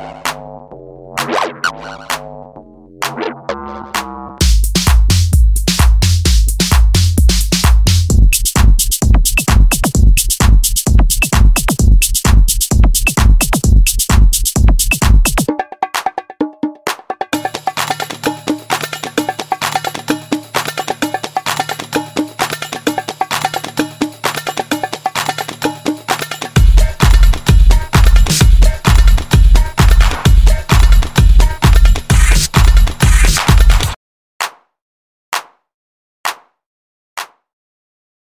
Bye.